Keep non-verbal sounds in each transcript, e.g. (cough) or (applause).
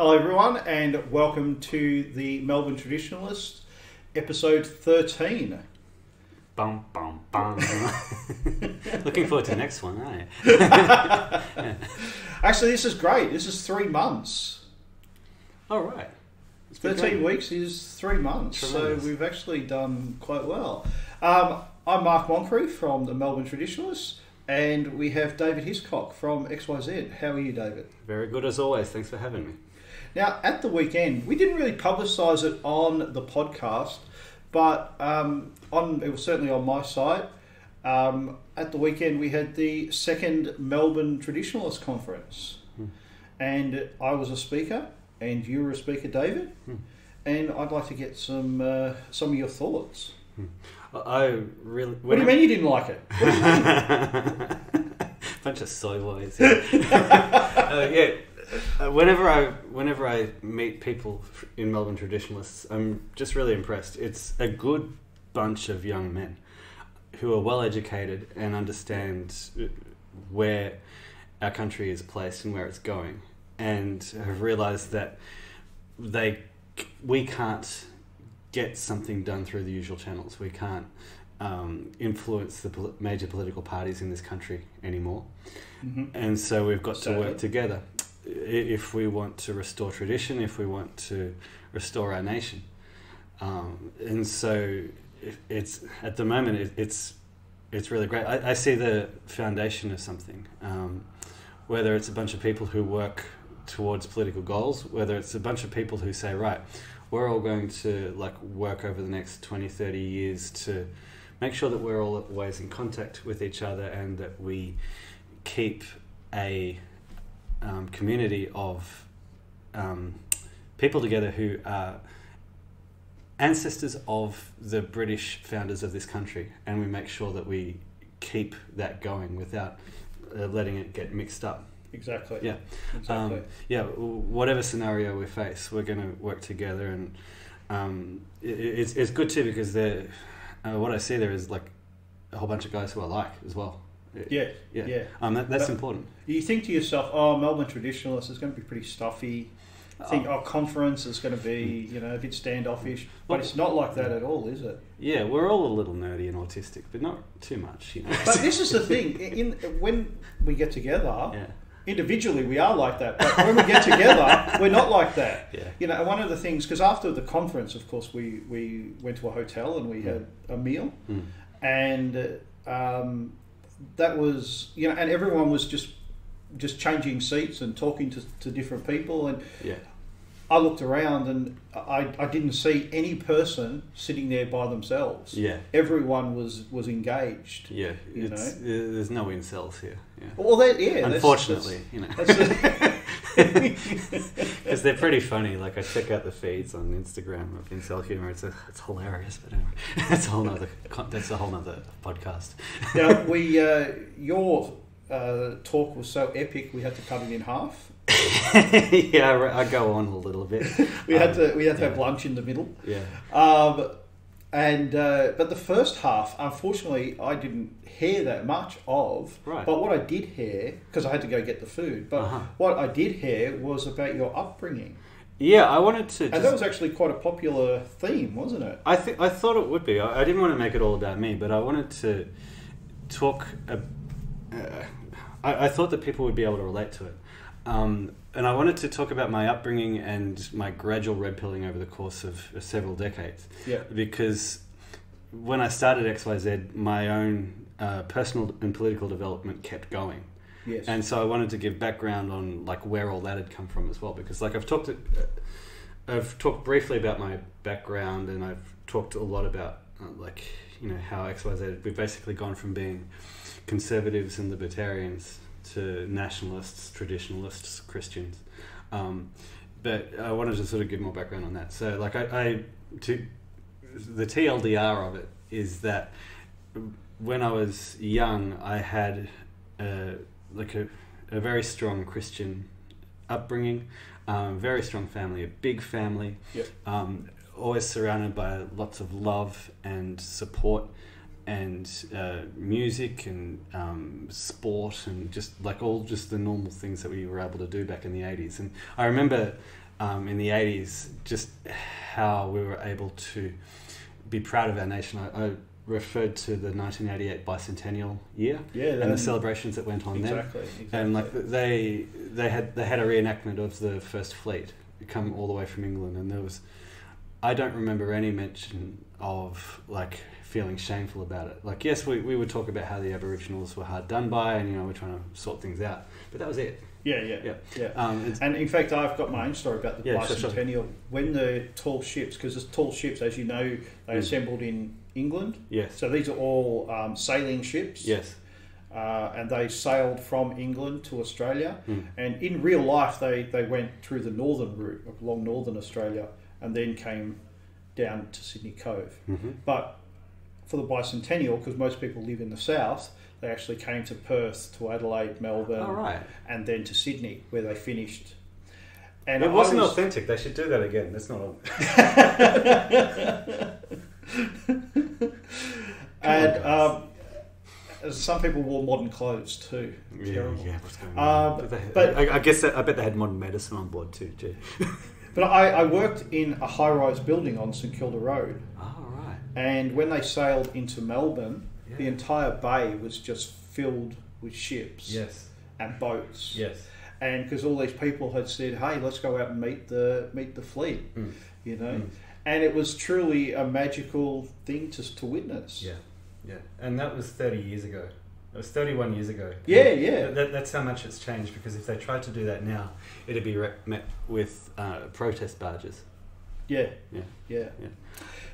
Hello, everyone, and welcome to the Melbourne Traditionalist, episode 13. Bum bum bum. (laughs) Looking forward to the next one, aren't you? (laughs) Actually, this is great. This is three months. All right. It's been 13 weeks is three months, Tremendous. so we've actually done quite well. Um, I'm Mark Moncrieff from the Melbourne Traditionalists, and we have David Hiscox from XYZ. How are you, David? Very good as always. Thanks for having me. Now, at the weekend, we didn't really publicise it on the podcast, but um, on it was certainly on my site. Um, at the weekend, we had the second Melbourne Traditionalist Conference, Hmm. and I was a speaker, and you were a speaker, David. Hmm. And I'd like to get some uh, some of your thoughts. I- I really. What do you mean you didn't like it? What do you mean? (laughs) Bunch of soy boys. Yeah. (laughs) uh, yeah. Uh, whenever I whenever I meet people in Melbourne traditionalists, I'm just really impressed. It's a good bunch of young men who are well educated and understand uh, where our country is placed and where it's going, and have realised that they we can't get something done through the usual channels. We can't um, influence the pol- major political parties in this country anymore, Mhm. and so we've got to work together if we want to restore tradition, if we want to restore our nation. Um, and so it- it's at the moment it, it's it's really great. I, I see the foundation of something, um, whether it's a bunch of people who work towards political goals, whether it's a bunch of people who say, right, we're all going to like work over the next 20, 30 years to make sure that we're all always in contact with each other and that we keep a um, community of um, people together who are ancestors of the British founders of this country, and we make sure that we keep that going without uh, letting it get mixed up. Exactly. Yeah. Exactly. Um, yeah, whatever scenario we face, we're going to work together, and um, it, it's it's good too because the uh, what I see there is like a whole bunch of guys who I like as well. Yeah. yeah. Yeah. Um, that, that's But- important. You think to yourself, oh, Melbourne Traditionalist is going to be pretty stuffy. I think Oh, our conference is going to be, you know, a bit standoffish, but Well- it's not like that at all, is it? yeah, we're all a little nerdy and autistic, but not too much, you know. But this is the thing: in when we get together, yeah, individually we are like that, but when we get together, (laughs) we're not like that. yeah, You know, one of the things because after the conference, of course, we we went to a hotel and we had a meal, Mm. and uh, um, that was you know, and everyone was just just changing seats and talking to, to different people and yeah. I looked around and I, I didn't see any person sitting there by themselves. Yeah, Everyone was, was engaged. yeah. You It's, uh, there's no incels here. Yeah. Well, that, yeah. that's- Unfortunately, you know, That's, that's (laughs) (laughs) (laughs) because they're pretty funny. Like I check out the feeds on Instagram of incel humor. It's a, it's hilarious, but anyway, (laughs) that's a whole nother that's a whole nother podcast. (laughs) now, we, uh, your uh, talk was so epic, we had to cut it in half. yeah, I, I go on a little bit. We had Um, to, we had to have lunch in the middle. Yeah, Um, and uh, but the first half, unfortunately, I didn't hear that much of. Right. But what I did hear, because I had to go get the food, but Uh-huh. what I did hear was about your upbringing, yeah. I wanted to. and Just, that was actually quite a popular theme, wasn't it? I think I thought it would be. I, I didn't want to make it all about me, but I wanted to talk. Uh, uh, I, I thought that people would be able to relate to it, um, and I wanted to talk about my upbringing and my gradual red pilling over the course of several decades. Yeah. because when I started XYZ, my own uh, personal and political development kept going. Yes. And so I wanted to give background on like where all that had come from as well, because like I've talked, uh, I've talked briefly about my background, and I've talked a lot about uh, like you know how XYZ we've basically gone from being conservatives and libertarians to nationalists, traditionalists, Christians. Um, but I wanted to sort of give more background on that. So like I, I to the TLDR of it is that when I was young, I had uh, like a, a very strong Christian upbringing, um, very strong family, a big family, Yep. um, always surrounded by lots of love and support and uh, music and um, sport and just like all just the normal things that we were able to do back in the 80s. And I remember um, in the 80s, just how we were able to be proud of our nation. I, I referred to the 1988 bicentennial year Yeah, and the celebrations that went on then. exactly, exactly. And like they they had they had a reenactment of the first fleet come all the way from England, and there was I don't remember any mention of like feeling shameful about it. Like yes, we, we would talk about how the Aboriginals were hard done by, and you know we're trying to sort things out, but that was it. yeah, yeah, Yeah. yeah. Um, And in fact, I've got my own story about the Yeah, sure, sure. bicentennial. When the tall ships, because the tall ships, as you know, they Mm. assembled in England. yes, So these are all um, sailing ships. yes, Uh, and they sailed from England to Australia. Mm. And in real life, they, they went through the northern route along northern Australia and then came down to Sydney Cove. hmm But for the bicentennial, because most people live in the south, they actually came to Perth, to Adelaide, Melbourne, all right. and then to Sydney, where they finished. And it wasn't was- authentic. They should do that again. That's not. (laughs) and um, some people wore modern clothes too. Yeah, Terrible. yeah. What's going on? but- They- but- I, I guess I bet they had modern medicine on board too. Gee. But I, I worked in a high-rise building on St Kilda Road, All right. And when they sailed into Melbourne, the entire bay was just filled with ships Yes. and boats. Yes. and because all these people had said, "Hey, let's go out and meet the meet the fleet," Mm. you know, Mm. and it was truly a magical thing to to witness. Yeah, yeah, and that was thirty years ago. It was thirty-one years ago. Yeah, yeah. That, that's how much it's changed. Because if they tried to do that now, it'd be re- met with uh, protest barges. yeah, Yeah. yeah. Yeah.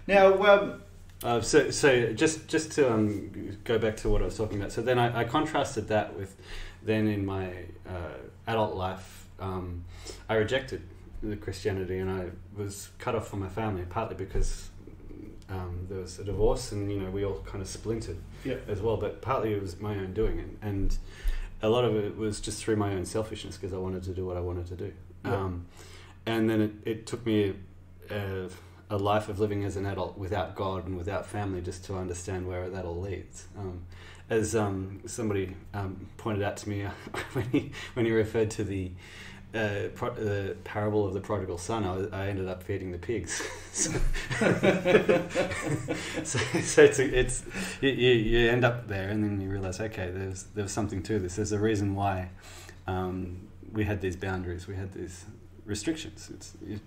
Now, um, Uh, so, so just just to um, go back to what I was talking about. So then I, I contrasted that with then in my uh, adult life, um, I rejected the Christianity and I was cut off from my family partly because um, there was a divorce and you know we all kind of splintered Yeah. as well. But partly it was my own doing and, and a lot of it was just through my own selfishness because I wanted to do what I wanted to do. Yeah. Um, and then it, it took me a, a life of living as an adult without God and without family just to understand where that all leads. Um, as um, somebody um, pointed out to me (laughs) when he when he referred to the uh, pro- the parable of the prodigal son, I, I ended up feeding the pigs. (laughs) so, (laughs) so, so it's, it's you, you end up there, and then you realize, okay, there's there's something to this. There's a reason why um, we had these boundaries, we had these restrictions. It's it,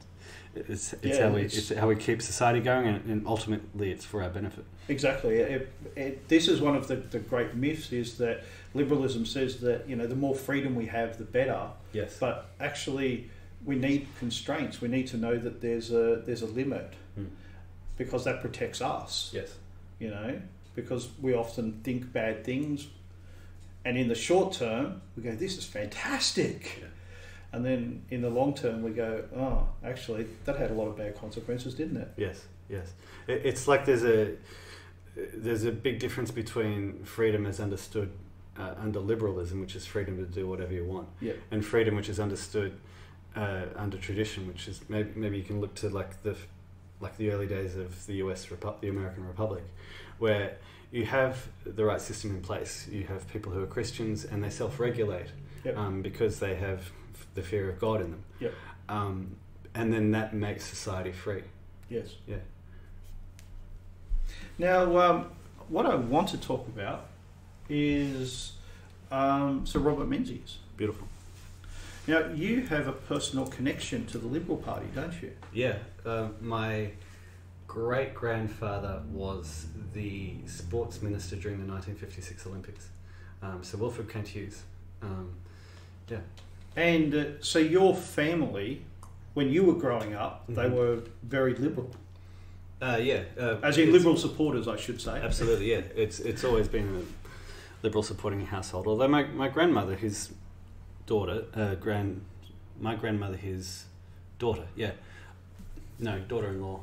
it's, it's Yeah, how we it's- it's how we keep society going, and, and ultimately, it's for our benefit. exactly. It, it, this is one of the, the great myths: is that liberalism says that you know the more freedom we have, the better. Yes. But actually, we need constraints. We need to know that there's a there's a limit Mm. because that protects us. Yes. you know, because we often think bad things, and in the short term we go, "This is fantastic," Yeah. And then in the long term we go, "Oh, actually, that had a lot of bad consequences, didn't it?" Yes, yes. It's like there's a there's a big difference between freedom as understood uh, under liberalism, which is freedom to do whatever you want, Yeah. and freedom which is understood uh, under tradition, which is maybe maybe you can look to like the like the early days of the U.S. Repu- the American Republic, where you have the right system in place. You have people who are Christians and they self-regulate Yep. um, because they have the fear of God in them. Yep. Um, and then that makes society free. Yes. Yeah. Now, um, what I want to talk about is um, Sir Robert Menzies. Beautiful. Now, you have a personal connection to the Liberal Party, don't you? Yeah, uh, my great grandfather was the sports minister during the 1956 Olympics. Um, so Wilfrid Kent Hughes. Um, yeah. And uh, so your family, when you were growing up, they Mhm. were very liberal, Uh, yeah. Uh, as in liberal supporters, I should say. Absolutely, yeah. It's it's always been a liberal supporting household. Although my, my grandmother, his daughter, uh, grand, my grandmother, his daughter, yeah, no, daughter-in-law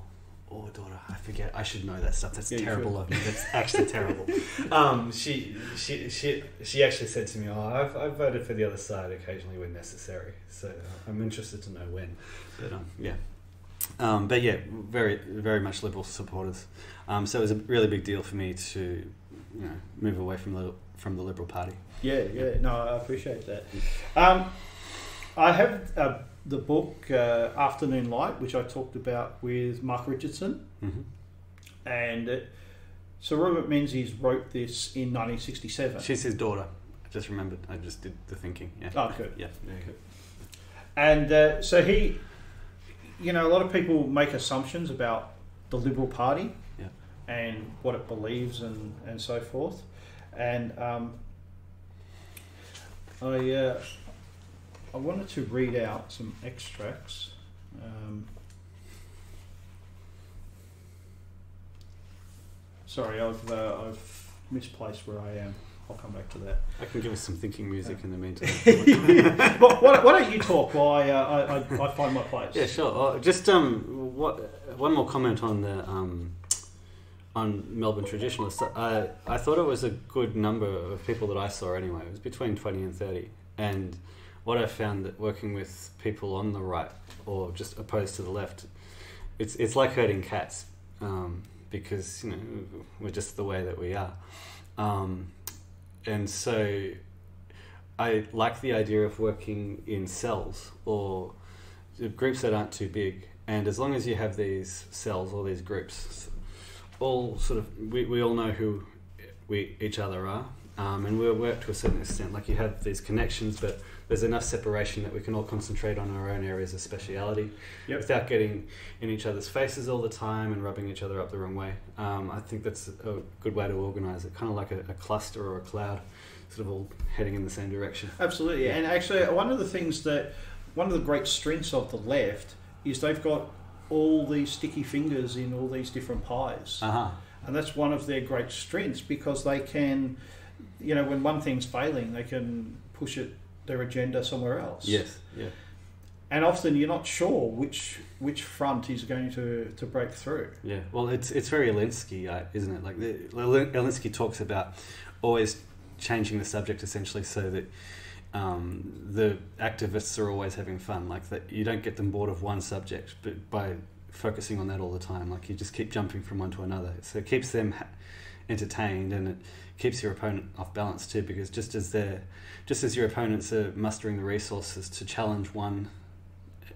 or daughter, I forget. I should know that stuff. That's Yeah, terrible of me. That's actually terrible. Um, she she she she actually said to me, "Oh, I've, I've voted for the other side occasionally when necessary." So I'm interested to know when. But um, yeah. Um, but yeah, very very much liberal supporters. Um, so it was a really big deal for me to, you know, move away from the from the Liberal Party. Yeah, yeah. No, I appreciate that. Um, I have uh, the book uh, Afternoon Light, which I talked about with Mark Richardson, hmm and uh, Sir Robert Menzies wrote this in 1967. She's his daughter. I just remembered. I just did the thinking. Yeah. Oh, good. Yeah. yeah. And uh, so he, you know, a lot of people make assumptions about the Liberal Party Yeah. and what it believes and, and so forth. And um, I, uh, I wanted to read out some extracts. Um, sorry, I've, uh, I've misplaced where I am. I'll come back to that. I can give us some thinking music in the meantime. (laughs) why, why don't you talk while I, uh, I, I, I find my place? Yeah, sure. Uh, just um, what one more comment on the um, on Melbourne traditionalists. I I thought it was a good number of people that I saw anyway. It was between twenty and thirty, and what I found that working with people on the right or just opposed to the left, it's it's like herding cats um, because you know we're just the way that we are, um, and so I like the idea of working in cells or groups that aren't too big. And as long as you have these cells or these groups, all sort of we, we all know who we each other are, um, and we work to a certain extent. Like you have these connections, but there's enough separation that we can all concentrate on our own areas of speciality Yep. without getting in each other's faces all the time and rubbing each other up the wrong way. Um, I think that's a good way to organise it, kind of like a, a cluster or a cloud, sort of all heading in the same direction. Absolutely, and actually, one of the things that one of the great strengths of the left is they've got all these sticky fingers in all these different pies, Uh huh. and that's one of their great strengths because they can, you know, when one thing's failing, they can push it their agenda somewhere else. Yes. Yeah. and often you're not sure which which front is going to to break through. Yeah, well, it's it's very Alinsky, uh, isn't it? Like the, Alinsky talks about always changing the subject essentially so that um, the activists are always having fun. Like that, you don't get them bored of one subject, but by focusing on that all the time, like you just keep jumping from one to another. So it keeps them ha- entertained and it keeps your opponent off balance too. Because just as they're just as your opponents are mustering the resources to challenge one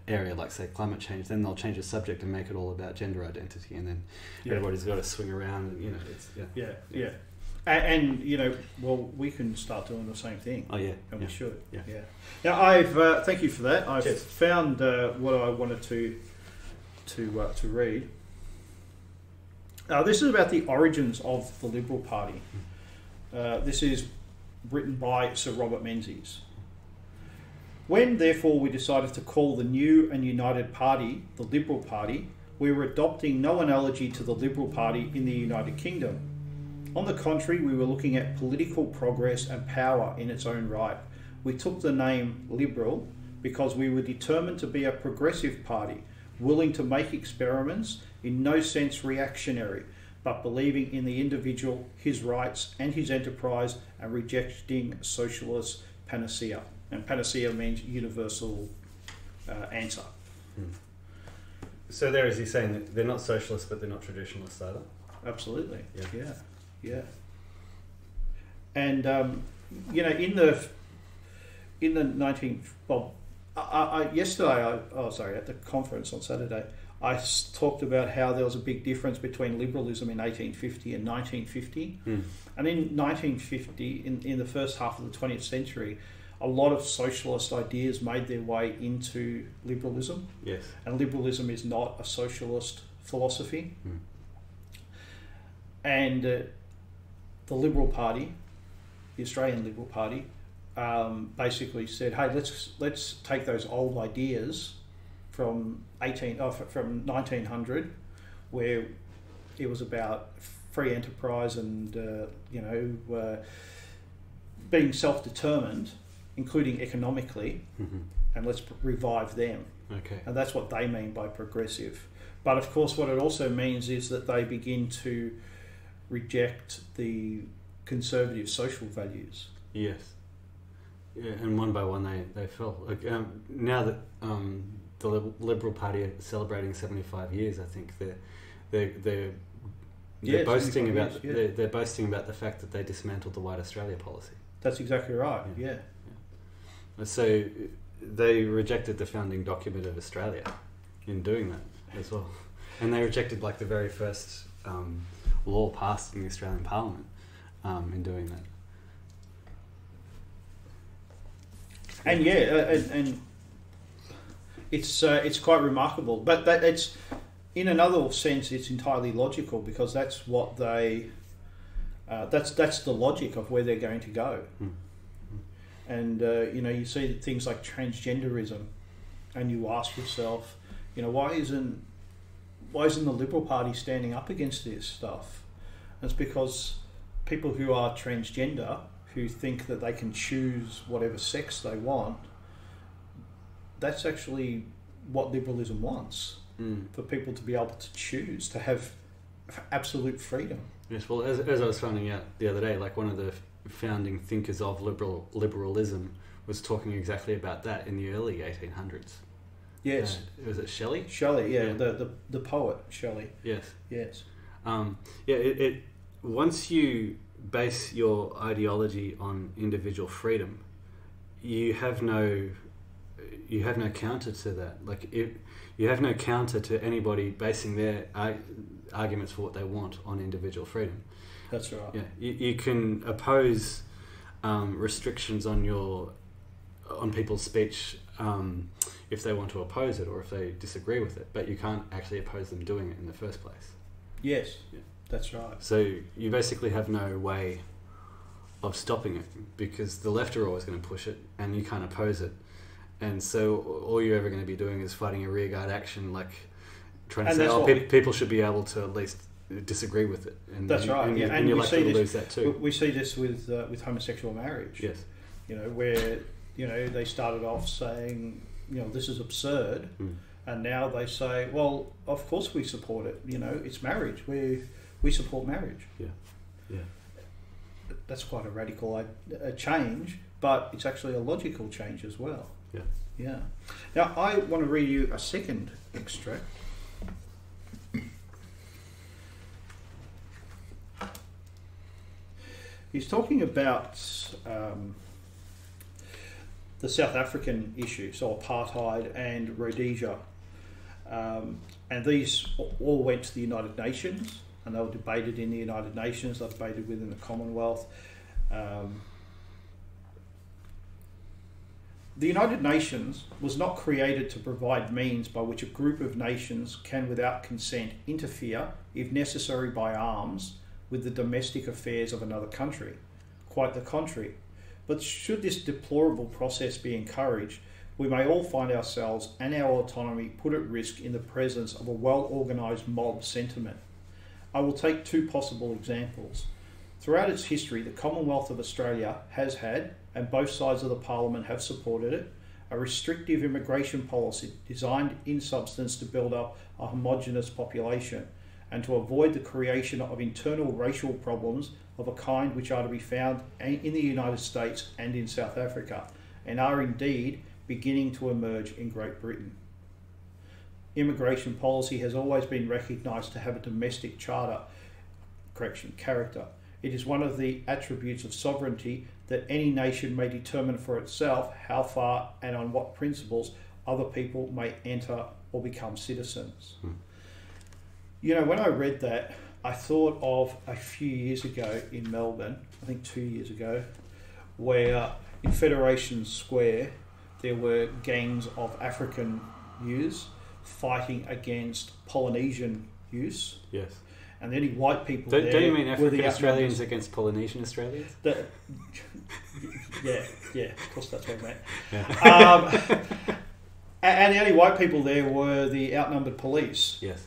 area, like say climate change, then they'll change the subject and make it all about gender identity, and then Yeah. everybody's got to swing around. And, you know, it's yeah. Yeah, yeah, and, and you know, well, we can start doing the same thing. Oh yeah, And yeah. we should. Yeah. Yeah. Now I've uh, thank you for that. I've Cheers. found uh, what I wanted to to uh, to read. Uh, this is about the origins of the Liberal Party. Uh, this is written by Sir Robert Menzies. When, therefore, we decided to call the new and united party the Liberal Party, we were adopting no analogy to the Liberal Party in the United Kingdom. On the contrary, we were looking at political progress and power in its own right. We took the name Liberal because we were determined to be a progressive party, willing to make experiments, in no sense reactionary, but believing in the individual, his rights, and his enterprise, and rejecting socialist panacea. And panacea means universal uh, answer. So there is he saying that they're not socialists, but they're not traditionalists either. Absolutely. Yeah. Yeah. Yeah. And um, you know, in the in the nineteen well, I, I, yesterday, I, oh sorry, at the conference on Saturday, I talked about how there was a big difference between liberalism in eighteen fifty and nineteen fifty. Mm. And in 1950, in, in the first half of the 20th century, a lot of socialist ideas made their way into liberalism. Yes. And liberalism is not a socialist philosophy. Mm. And uh, the Liberal Party, the Australian Liberal Party, um, basically said, "Hey, let's let's take those old ideas from 18 oh, from 1900, where it was about free enterprise and uh, you know uh, being self-determined, including economically, hmm and let's revive them." Okay. And that's what they mean by progressive. But of course, what it also means is that they begin to reject the conservative social values. Yes. Yeah, and one by one they, they fell. Like um, now that um, the Liberal Party are celebrating seventy five years, I think they're they're they're, they're Yeah, boasting about years, yeah. they're, they're boasting about the fact that they dismantled the White Australia policy. That's exactly right. Yeah. So they rejected the founding document of Australia in doing that as well, and they rejected like the very first um, law passed in the Australian Parliament um, in doing that. And yeah, uh, and, and it's uh, it's quite remarkable. But that it's in another sense, it's entirely logical because that's what they. Uh, that's that's the logic of where they're going to go. Mm. And uh, you know, you see things like transgenderism, and you ask yourself, you know, why isn't why isn't the Liberal Party standing up against this stuff? And it's because people who are transgender, who think that they can choose whatever sex they want, that's actually what liberalism wants Mm. for people to be able to choose, to have absolute freedom. Yes, well, as, as I was finding out the other day, like one of the founding thinkers of liberal liberalism was talking exactly about that in the early 1800s. Yes. Uh, was it Shelley? Shelley, yeah, Yeah. The, the the poet Shelley. Yes. Yes. Um, yeah, it, it once you base your ideology on individual freedom, you have no you have no counter to that. Like it, you have no counter to anybody basing their arguments for what they want on individual freedom. That's right. Yeah, you, you can oppose um, restrictions on your on people's speech um, if they want to oppose it or if they disagree with it, but you can't actually oppose them doing it in the first place. Yes. Yeah. That's right. So you basically have no way of stopping it because the left are always going to push it and you can't oppose it. And so all you're ever going to be doing is fighting a rearguard action, like trying to And say, oh, pe- people should be able to at least disagree with it. And That's you- right, And, yeah. And and you're we likely see to this- lose that too. we see this with uh, with homosexual marriage. Yes. You know, where you know they started off saying, you know, this is absurd, Mm. and now they say, well, of course we support it. You know, it's marriage. We we support marriage. Yeah. Yeah. That's quite a radical a change, but it's actually a logical change as well. Yeah. Yeah. Now I want to read you a second extract. He's talking about um, the South African issue, so apartheid and Rhodesia. Um, and these all went to the United Nations and they were debated in the United Nations, they were debated within the Commonwealth. Um, the United Nations was not created to provide means by which a group of nations can, without consent, interfere, if necessary by arms, with the domestic affairs of another country. Quite the contrary. But should this deplorable process be encouraged, we may all find ourselves and our autonomy put at risk in the presence of a well organised mob sentiment. I will take two possible examples. Throughout its history, the Commonwealth of Australia has had, and both sides of the Parliament have supported it, a restrictive immigration policy designed in substance to build up a homogenous population and to avoid the creation of internal racial problems of a kind which are to be found in the United States and in South Africa, and are indeed beginning to emerge in Great Britain. Immigration policy has always been recognised to have a domestic charter, correction, character. It is one of the attributes of sovereignty that any nation may determine for itself how far and on what principles other people may enter or become citizens. Hmm. You know, when I read that, I thought of a few years ago in Melbourne, I think two years ago, where in Federation Square there were gangs of African youths fighting against Polynesian use. Yes. and the only white people Don't, there don't you mean were the African Australians against Polynesian Australians? the- (laughs) yeah, yeah, of course that's what I meant. Yeah. Um, (laughs) and the only white people there were the outnumbered police. Yes.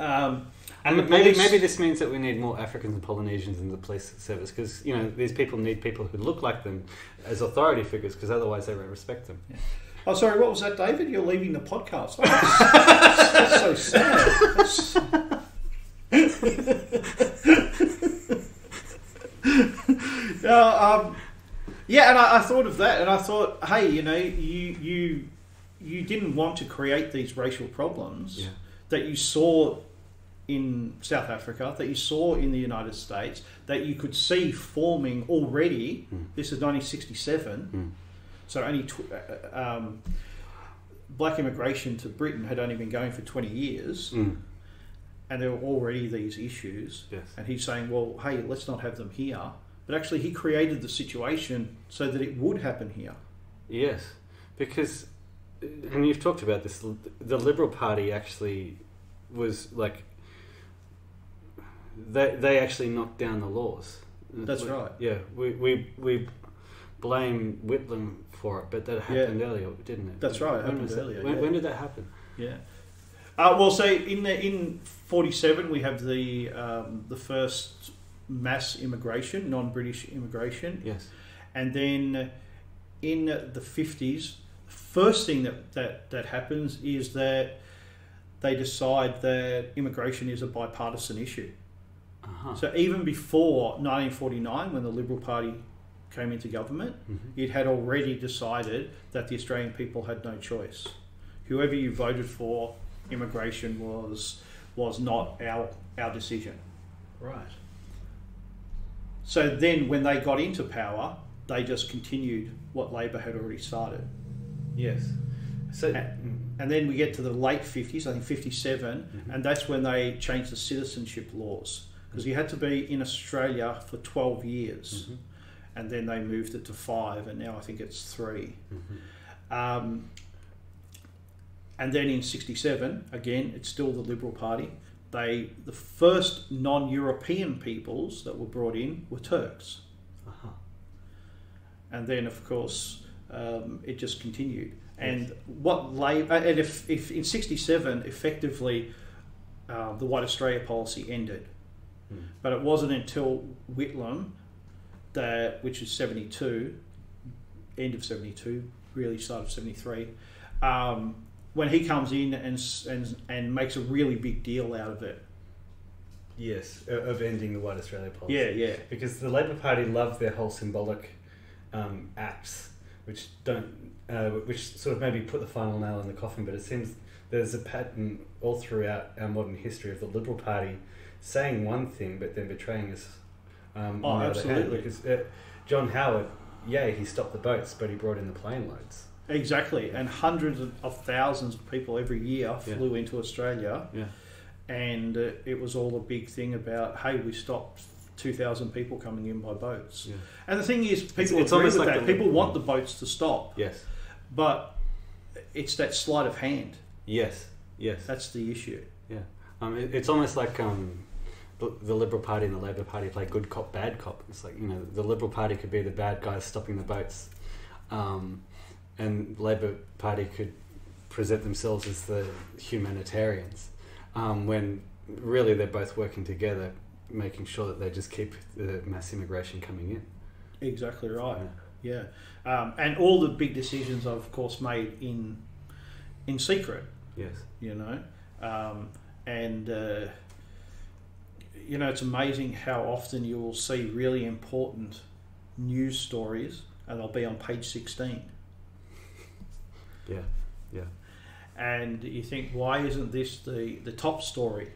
Um, and the maybe police, maybe this means that we need more Africans and Polynesians in the police service because you know these people need people who look like them as authority figures because otherwise they won't respect them. Oh, sorry, what was that, David? You're leaving the podcast. Oh, that's, (laughs) that's so sad. That's- yeah, um, yeah, and I, I thought of that, and I thought, hey, you know, you you you didn't want to create these racial problems Yeah. that you saw in South Africa, that you saw in the United States, that you could see forming already. Mm. This is 1967. Mm. So only tw- uh, um, black immigration to Britain had only been going for 20 years, Mm. and there were already these issues. Yes. And he's saying, well, hey, let's not have them here. But actually, he created the situation so that it would happen here. Yes, because, and you've talked about this. The Liberal Party actually was like they they actually knocked down the laws. That's We- right. Yeah, we we we blame Whitlam for it, but that happened earlier, didn't it? That's right, it When happened was that? earlier, When, yeah. when did that happen? Yeah. Uh, well, so in the in forty seven we have the um, the first mass immigration, non British immigration, Yes. and then in the fifties, first thing that, that that happens is that they decide that immigration is a bipartisan issue. Uh huh. So even before nineteen forty nine, when the Liberal Party came into government, mm-hmm. it had already decided that the Australian people had no choice. Whoever you voted for, immigration was was not our our decision. Right. So then, when they got into power, they just continued what Labor had already started. Yes. So. Uh, And then we get to the late fifties, I think fifty Mhm. and that's when they changed the citizenship laws because you had to be in Australia for twelve years, Mhm. And then they moved it to five, and now I think it's three. Mhm. Um, and then in 67, again, it's still the Liberal Party. They the first non-European peoples that were brought in were Turks, Uh-huh. and then of course um, it just continued. And what Labor and if, if in 67 effectively uh, the White Australia policy ended, Mm. but it wasn't until Whitlam that which is 72, end of 72, really start of 73. Um, when he comes in and, and and makes a really big deal out of it. Yes, of ending the White Australia policy. Yeah, yeah, because the Labor Party love their whole symbolic um, acts, which don't, uh, which sort of maybe put the final nail in the coffin. But it seems there's a pattern all throughout our modern history of the Liberal Party saying one thing but then betraying us. Um, Oh, on the other hand. absolutely. because uh, John Howard, yeah, he stopped the boats, but he brought in the plane loads. exactly. And hundreds of, of thousands of people every year Yeah. flew into Australia, Yeah. and uh, it was all a big thing about hey, we stopped. 2,000 people coming in by boats. Yeah. And the thing is, people it's agree with like that. the- people want the boats to stop, Yes. but it's that sleight of hand. Yes. Yes. That's the issue. Um, it, it's almost like um, the, Liberal Party and the Labor Party play good cop, bad cop. It's like, you know, the Liberal Party could be the bad guys stopping the boats, um, and Labor Party could present themselves as the humanitarians, um, when really they're both working together, making sure that they just keep the mass immigration coming in. Exactly right. Yeah, um, and all the big decisions are, of course, made in in secret. Yes. You know, um, and uh, you know it's amazing how often you will see really important news stories, and they'll be on page sixteen. Yeah. Yeah. And you think, why isn't this the the top story?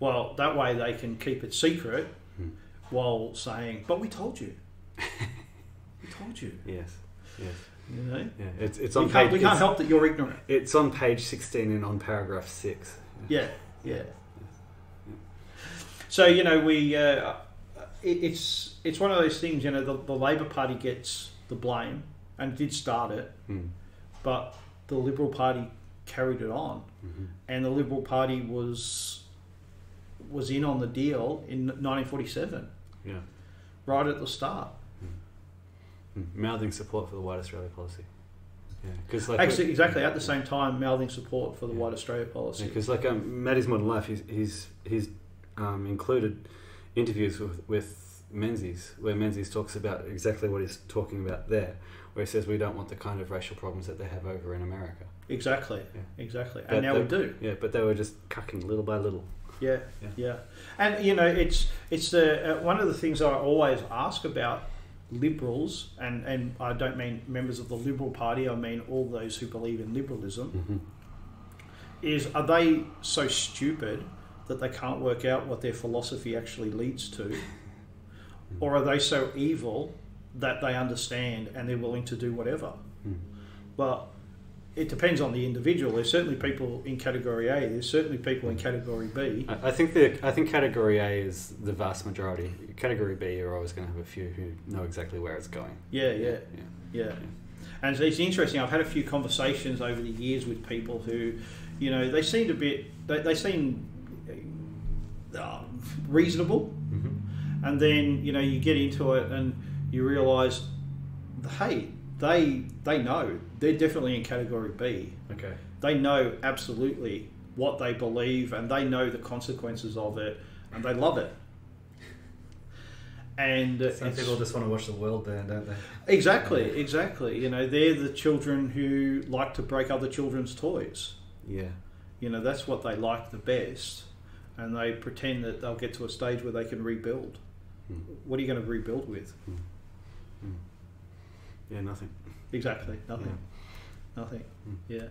Well, that way they can keep it secret Hmm. while saying, "But we told you." (laughs) we told you. Yes. Yes. You know. Yeah. It's it's We on can't, page. we can't help that you're ignorant. it's on page sixteen and on paragraph six. Yeah, yeah. So you know, we uh, it, it's it's one of those things. You know, the, the Labor Party gets the blame and did start it, Mm. but the Liberal Party carried it on, hmm and the Liberal Party was was in on the deal in 1947, Yeah. right at the start. Mm. Mouthing support for the White Australia policy. Yeah, because like Actually, exactly at the same time, mouthing support for the Yeah. White Australia policy. because like um, Maddie's Modern Life, he's he's he's um, included interviews with with Menzies where Menzies talks about exactly what he's talking about there, where he says we don't want the kind of racial problems that they have over in America. Exactly, Yeah. exactly, But and now we do. Yeah, but they were just cucking little by little. Yeah, Yeah. yeah, and you know, it's it's the uh, one of the things I always ask about liberals, and and I don't mean members of the Liberal Party. I mean all those who believe in liberalism. Mm-hmm. Is are they so stupid that they can't work out what their philosophy actually leads to, (laughs) or are they so evil that they understand and they're willing to do whatever. Mm. Well, it depends on the individual. There's certainly people in category A. There's certainly people in category B. I think the I think category A is the vast majority. Category B, you're always going to have a few who know exactly where it's going. Yeah, yeah, yeah. yeah. And it's interesting. I've had a few conversations over the years with people who, you know, they seemed a bit. They, they seem reasonable, Mm-hmm. and then you know you get into it and you realise, hey, they they know they're definitely in category B. Okay. They know absolutely what they believe, and they know the consequences of it, and they love it. And uh, Some people just want to watch the world burn, don't they? Exactly, exactly. You know, they're the children who like to break other children's toys. Yeah. You know, that's what they like the best. And they pretend that they'll get to a stage where they can rebuild. Mm. What are you going to rebuild with? Mm. Yeah. Nothing. Exactly, nothing. Nothing. Mm. Yeah.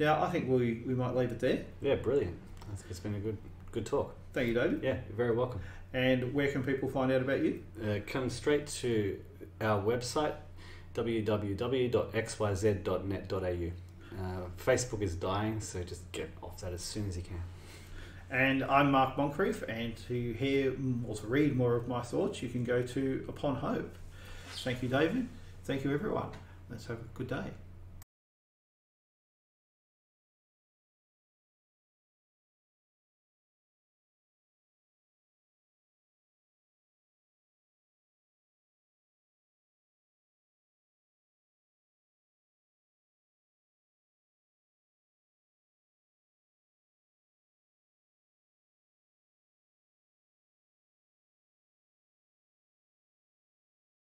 Now, I think we, we might leave it there. Yeah. Brilliant. I think it's been a good good talk. Thank you, David. Yeah. You're very welcome. And where can people find out about you? Uh, come straight to our website www.xyz.net.au. Uh, Facebook is dying, so just get off that as soon as you can. And I'm Mark Moncrieff, and to hear or to read more of my thoughts, you can go to Upon Hope. Thank you, David. Thank you, everyone. Let's have a good day.